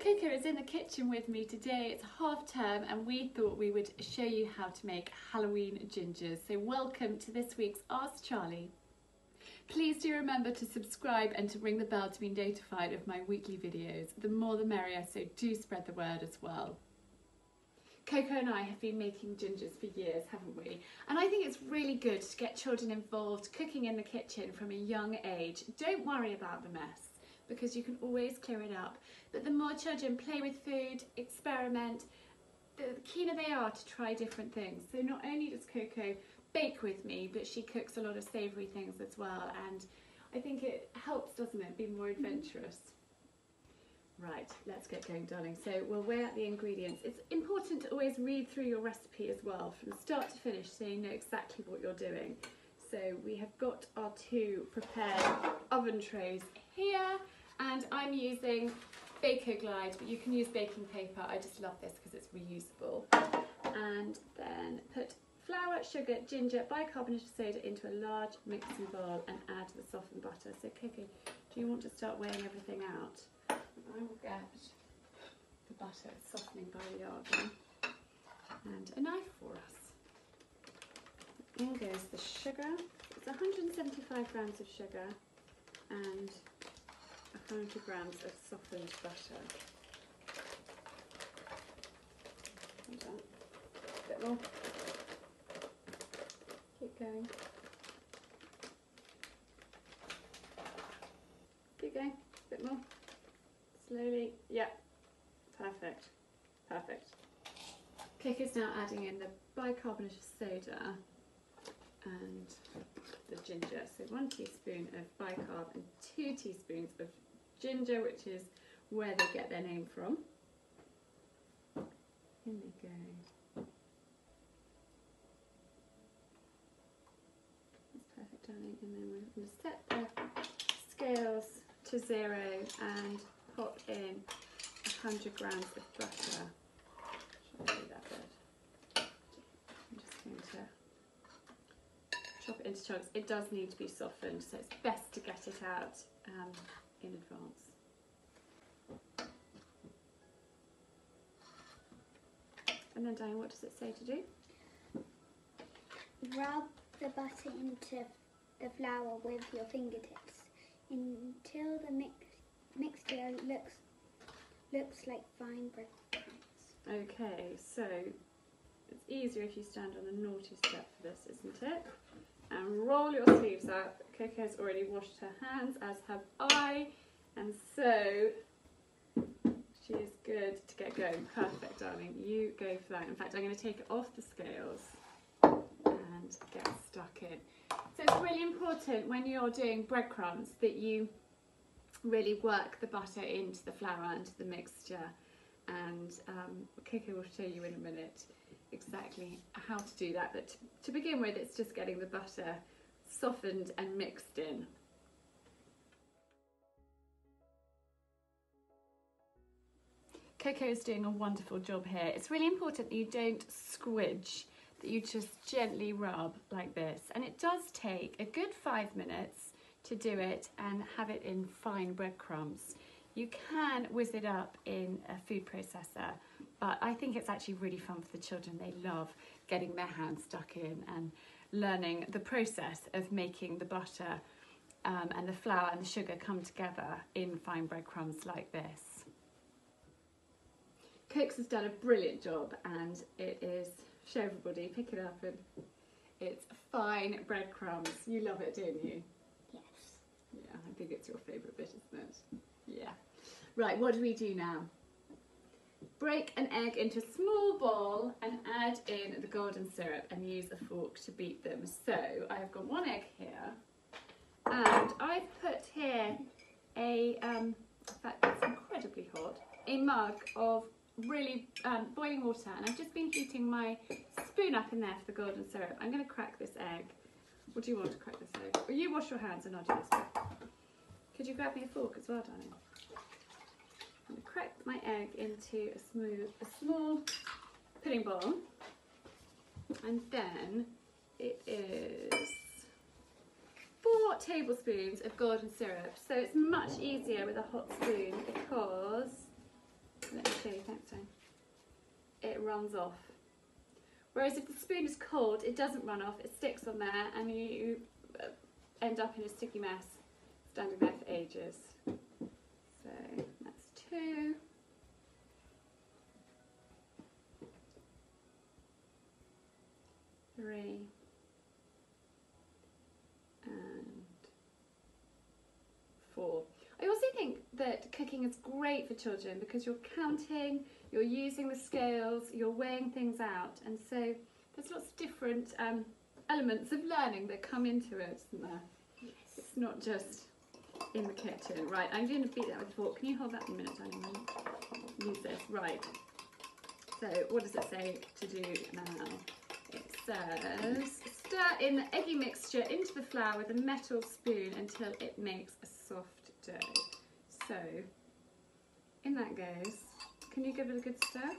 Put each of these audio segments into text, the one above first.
Coco is in the kitchen with me today. It's half term and we thought we would show you how to make Halloween gingers. So welcome to this week's Ask Charlie. Please do remember to subscribe and to ring the bell to be notified of my weekly videos. The more the merrier, so do spread the word as well. Coco and I have been making gingers for years, haven't we? And I think it's really good to get children involved cooking in the kitchen from a young age. Don't worry about the mess because you can always clear it up. But the more children play with food, experiment, the keener they are to try different things. So not only does Coco bake with me, but she cooks a lot of savoury things as well. And I think it helps, doesn't it, be more mm-hmm. adventurous. Right, let's get going, darling. So we'll weigh out the ingredients. It's important to always read through your recipe as well, from start to finish, so you know exactly what you're doing. So we have got our two prepared oven trays here and I'm using Bake-O-Glide, but you can use baking paper. I just love this because it's reusable. And then put flour, sugar, ginger, bicarbonate of soda into a large mixing bowl and add the softened butter. So Kiki, do you want to start weighing everything out? I will get the butter softening by the yard and a knife for us. In goes the sugar. It's 175 grams of sugar and 100 grams of softened butter. A bit more. Keep going. Keep going. A bit more. Slowly. Yeah. Perfect. Perfect. Kick is now adding in the bicarbonate of soda and the ginger. So one teaspoon of bicarb and two teaspoons of ginger, which is where they get their name from. In they go. That's perfect, darling. And then we're going to set the scales to zero and pop in 100 grams of butter. Should I do that bit? I'm just going to chop it into chunks. It does need to be softened, so it's best to get it out um, in advance. And then Diane, what does it say to do? Rub the butter into the flour with your fingertips until the mix mixture looks looks like fine breadcrumbs. Okay, so it's easier if you stand on the naughty step for this, isn't it? And roll your sleeves up. Coco's already washed her hands, as have I. And so she is good to get going. Perfect, darling. You go for that. In fact, I'm going to take it off the scales and get stuck in. So it's really important when you're doing breadcrumbs that you really work the butter into the flour, into the mixture. And um, Kiko will show you in a minute exactly how to do that. But to begin with, it's just getting the butter softened and mixed in. Coco is doing a wonderful job here. It's really important that you don't squidge, that you just gently rub like this. And it does take a good five minutes to do it and have it in fine breadcrumbs. You can whiz it up in a food processor, but I think it's actually really fun for the children. They love getting their hands stuck in and learning the process of making the butter um, and the flour and the sugar come together in fine breadcrumbs like this. Cokes has done a brilliant job and it is, show everybody, pick it up and it's fine breadcrumbs. You love it, don't you? Yes. Yeah, I think it's your favourite bit, isn't it? Right, what do we do now? Break an egg into a small bowl and add in the golden syrup and use a fork to beat them. So I've got one egg here and I've put here a, um, it's incredibly hot, a mug of really um, boiling water and I've just been heating my spoon up in there for the golden syrup. I'm going to crack this egg. What do you want to crack this egg? Or you wash your hands and I'll do this. Could you grab me a fork as well, darling? I'm going to crack my egg into a smooth, a small pudding bowl. And then it is four tablespoons of golden syrup. So it's much easier with a hot spoon because let me show you. It runs off. Whereas if the spoon is cold, it doesn't run off, it sticks on there and you uh, end up in a sticky mess, standing there for ages. So two. Three. And four. I also think that cooking is great for children because you're counting, you're using the scales, you're weighing things out, and so there's lots of different um, elements of learning that come into it, isn't there? Yes. It's not just in the kitchen. Right, I'm going to beat that with a fork. Can you hold that for a minute, darling? Use this. Right. So, what does it say to do now? It says stir in the eggy mixture into the flour with a metal spoon until it makes a soft dough. So, in that goes. Can you give it a good stir?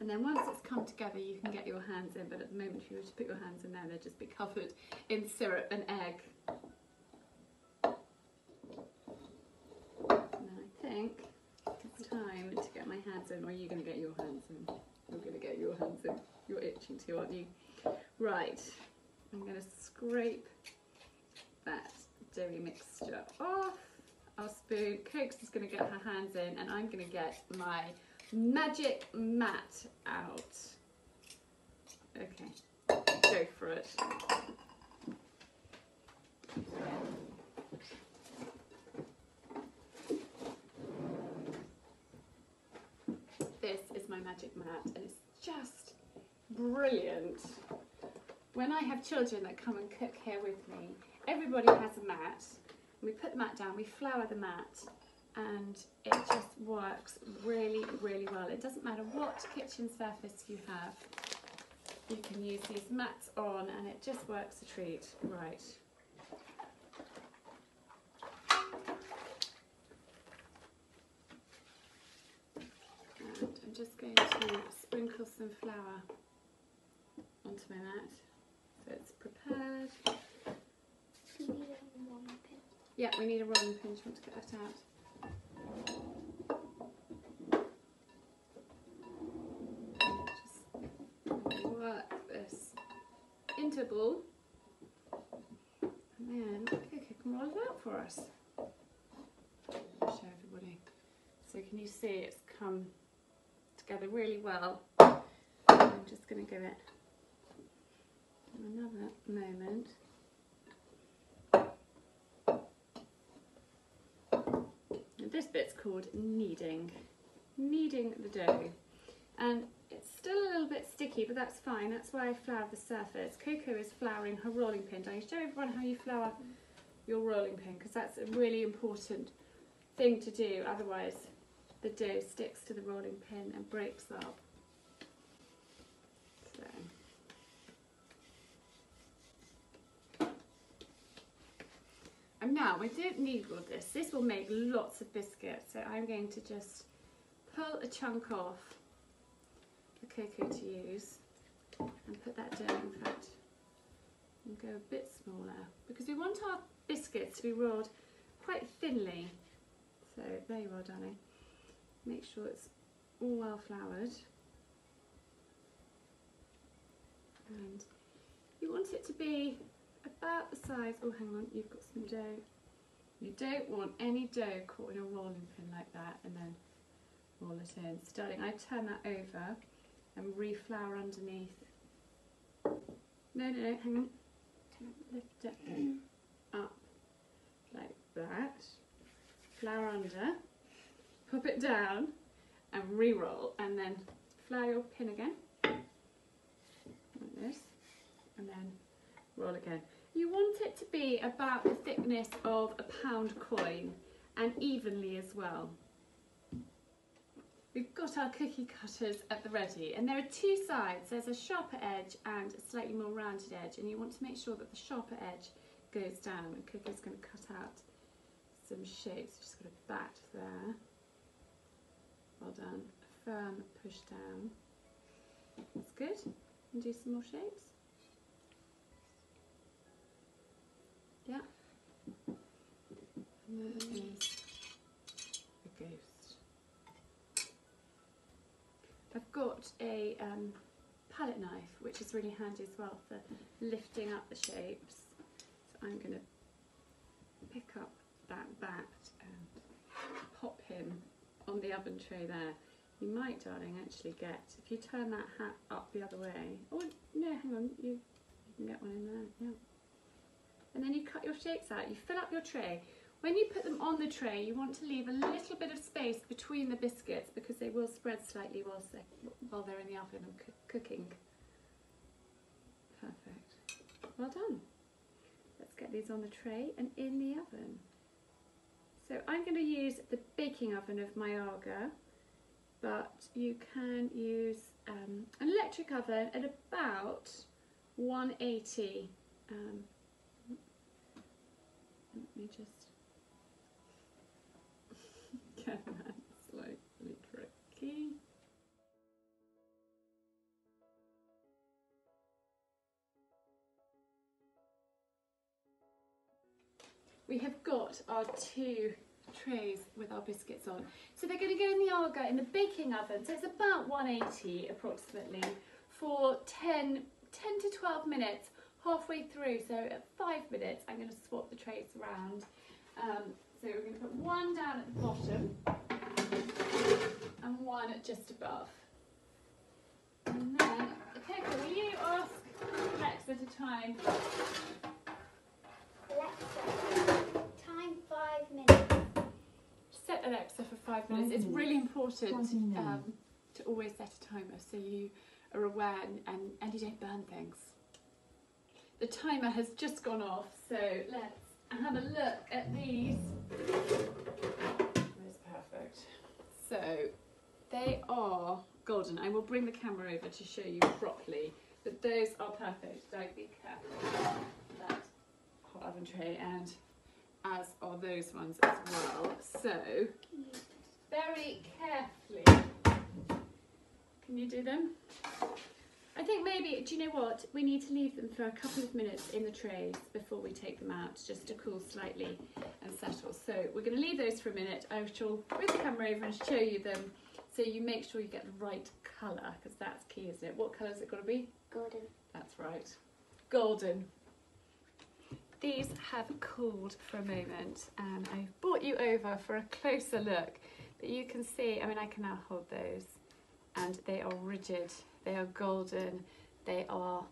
And then once it's come together, you can get your hands in. But at the moment, if you were to put your hands in there, they'd just be covered in syrup and egg. And I think it's time to get my hands in. Or are you going to get your hands in? You're going to get your hands in. You're itching to, aren't you? Right. I'm going to scrape that doughy mixture off. Our spoon. Coke's is going to get her hands in, and I'm going to get my magic mat out. Okay, go for it. This is my magic mat and it's just brilliant. When I have children that come and cook here with me, everybody has a mat. We put the mat down, we flour the mat, and it just works really, really well. It doesn't matter what kitchen surface you have, you can use these mats on and it just works a treat. Right. And I'm just going to sprinkle some flour onto my mat so it's prepared. Do you need a rolling pin? Yeah, we need a rolling pin. Do you want to get that out? Work this ball. And then Coco can roll it out for us. Show everybody. So can you see it's come together really well. I'm just going to give it another moment. And this bit's called kneading. Kneading the dough. And it's still a little bit sticky, but that's fine. That's why I flour the surface. Coco is flouring her rolling pin. You show everyone how you flour your rolling pin? Because that's a really important thing to do. Otherwise, the dough sticks to the rolling pin and breaks up. So. And now we don't need all this. This will make lots of biscuits. So I'm going to just pull a chunk off Coco to use and put that down in fact and go a bit smaller because we want our biscuits to be rolled quite thinly. So there you are darling. Make sure it's all well floured. And you want it to be about the size, oh hang on, you've got some dough. You don't want any dough caught in a rolling pin like that and then roll it in. So darling, I turn that over and reflour underneath. No, no, no, hang on. Lift it up like that. Flour under, pop it down and re-roll and then flour your pin again. Like this. And then roll again. You want it to be about the thickness of a pound coin and evenly as well. We've got our cookie cutters at the ready and there are two sides. There's a sharper edge and a slightly more rounded edge and you want to make sure that the sharper edge goes down and Coco's going to cut out some shapes. Just got a bat there. Well done. A firm push down. That's good. And do some more shapes. Yeah. And then there's a ghost. I've got a um, palette knife, which is really handy as well for lifting up the shapes. So I'm going to pick up that bat and pop him on the oven tray there. You might, darling, actually get, if you turn that hat up the other way, oh no, hang on, you, you can get one in there, yeah. And then you cut your shapes out, you fill up your tray. When you put them on the tray, you want to leave a little bit of space between the biscuits because they will spread slightly whilst they're, while they're in the oven and cooking. Perfect. Well done. Let's get these on the tray and in the oven. So I'm going to use the baking oven of my Aga, but you can use um, an electric oven at about 180. Um, let me just get that slightly tricky. We have got our two trays with our biscuits on. So they're going to go in the Aga in the baking oven. So it's about 180 approximately for 10, 10 to 12 minutes halfway through. So at five minutes, I'm going to swap the trays around. Um, so we're going to put one down at the bottom and one just above. And then, okay, will you ask Alexa to time? Alexa, time five minutes. Set Alexa for five minutes. Five It's minutes. really important um, to always set a timer so you are aware and, and, and you don't burn things. The timer has just gone off, so let's have a look at these. That's perfect. So they are golden. I will bring the camera over to show you properly but those are perfect. Don't be careful. That hot oven tray and as are those ones as well. So very carefully. Can you do them? I think maybe, do you know what? We need to leave them for a couple of minutes in the trays before we take them out, just to cool slightly and settle. So we're going to leave those for a minute. I shall bring the camera over and show you them so you make sure you get the right colour, because that's key, isn't it? What colour is it going to be? Golden. That's right. Golden. These have cooled for a moment and I've brought you over for a closer look. But you can see, I mean, I can now hold those and they are rigid, they are golden, they are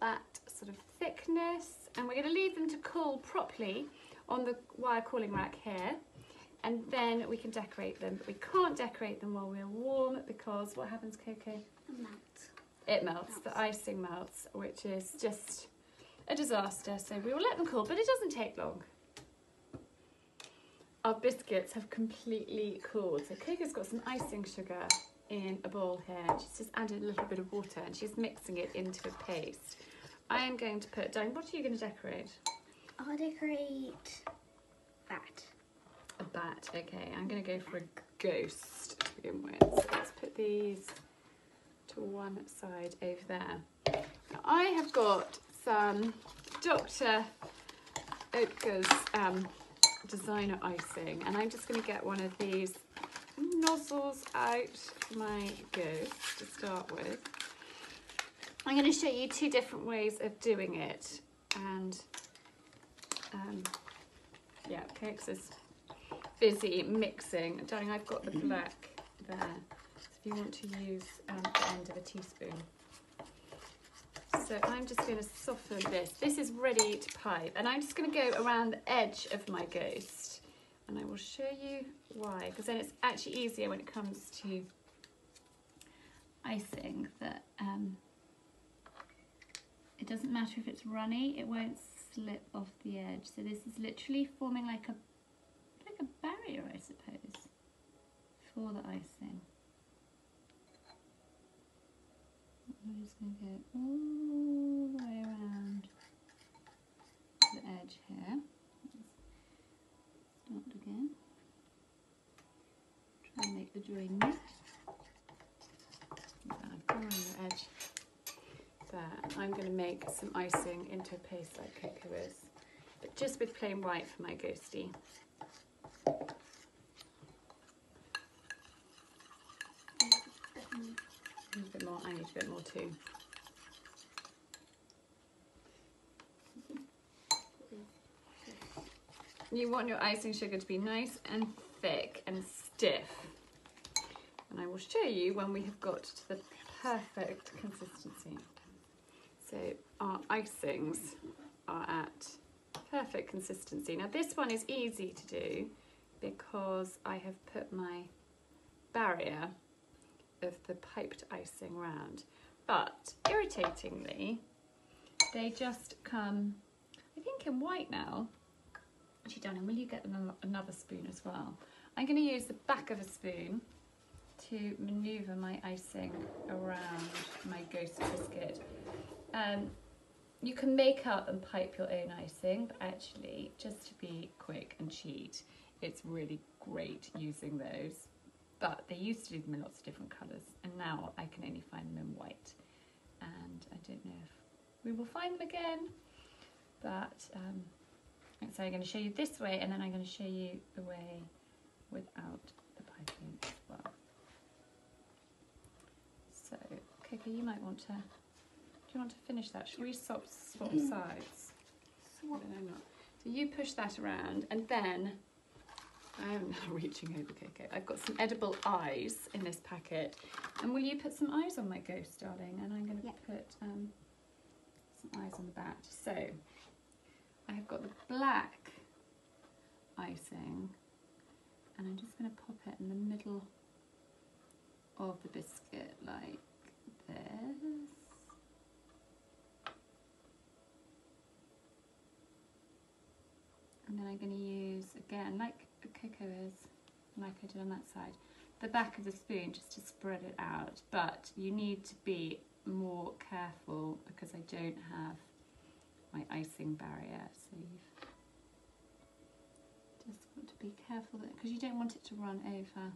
that sort of thickness. And we're going to leave them to cool properly on the wire cooling rack here. And then we can decorate them. But we can't decorate them while we're warm because what happens, Coco? A melt. It melts, the icing melts, which is just a disaster. So we will let them cool, but it doesn't take long. Our biscuits have completely cooled. So Coco's got some icing sugar in a bowl here. She's just added a little bit of water and she's mixing it into a paste. I am going to put down, what are you going to decorate? I'll decorate that. A bat, okay. I'm going to go for a ghost to begin with. So let's put these to one side over there. Now, I have got some Dr. Oetker's um, designer icing, and I'm just going to get one of these nozzles out my ghost to start with. I'm going to show you two different ways of doing it, and um, yeah, Cakes is busy mixing. Darling, I've got the black there. So if you want to use um, the end of a teaspoon. So I'm just going to soften this. This is ready to pipe. And I'm just going to go around the edge of my ghost. And I will show you why. Because then it's actually easier when it comes to icing that um, it doesn't matter if it's runny, it won't slip off the edge. So this is literally forming like a like a barrier, I suppose, for the icing. I'm just going to go all the way around the edge here. Let's start again. Try and make the join. There. Uh, I'm going to make some icing into a paste like Coco is. But just with plain white for my ghosty. A bit more, I need a bit more too. You want your icing sugar to be nice and thick and stiff. And I will show you when we have got to the perfect consistency. So our icings are at perfect consistency. Now this one is easy to do because I have put my barrier of the piped icing round. But irritatingly, they just come, I think in white now. Actually, Darling, will you get another spoon as well? I'm going to use the back of a spoon to manoeuvre my icing around my ghost biscuit. Um, you can make up and pipe your own icing, but actually, just to be quick and cheat, it's really great using those. But they used to do them in lots of different colours, and now I can only find them in white. And I don't know if we will find them again, but um, so I'm going to show you this way, and then I'm going to show you the way without the piping as well. So, Coco, you might want to do you want to finish that? Should we swap, swap mm. sides? Swap. No, not. So you push that around and then I'm now reaching over Coco. I've got some edible eyes in this packet. And will you put some eyes on my ghost, darling? And I'm going to put um, some eyes on the back. So I have got the black icing and I'm just going to pop it in the middle of the biscuit like this. and then I'm going to use again like a Coco is like I did on that side the back of the spoon just to spread it out but you need to be more careful because I don't have my icing barrier so you've just got to be careful because you don't want it to run over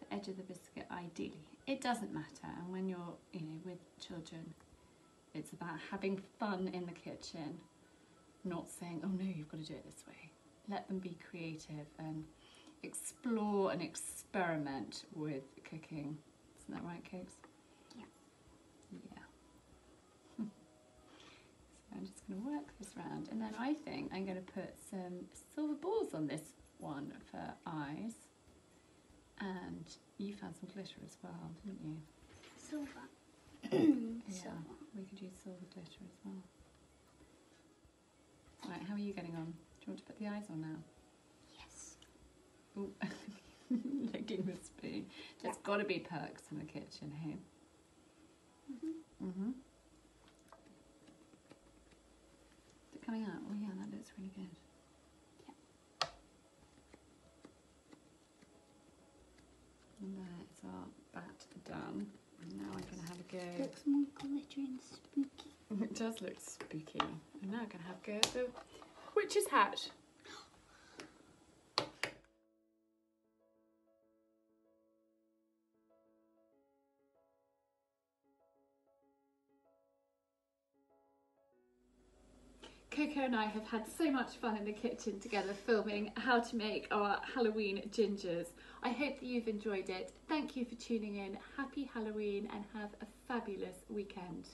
the edge of the biscuit ideally it doesn't matter and when you're you know with children it's about having fun in the kitchen not saying, oh no, you've got to do it this way. Let them be creative and explore and experiment with cooking. Isn't that right, Cokes? Yeah. Yeah. so I'm just going to work this round and then I think I'm going to put some silver balls on this one for eyes. And you found some glitter as well, didn't you? Silver. yeah, silver. we could use silver glitter as well. Right, how are you getting on? Do you want to put the eyes on now? Yes. Ooh, licking the spoon. There's yeah. got to be perks in the kitchen, hey? Mhm. Mm-hmm. Is it coming out? Oh yeah, that looks really good. Yeah. And there's our bat done. Now going to have a go. Looks more glittery and spooky. It does look spooky. I'm now going to have a go at the witch's hat. Coco and I have had so much fun in the kitchen together filming how to make our Halloween gingers. I hope that you've enjoyed it. Thank you for tuning in. Happy Halloween and have a fabulous weekend.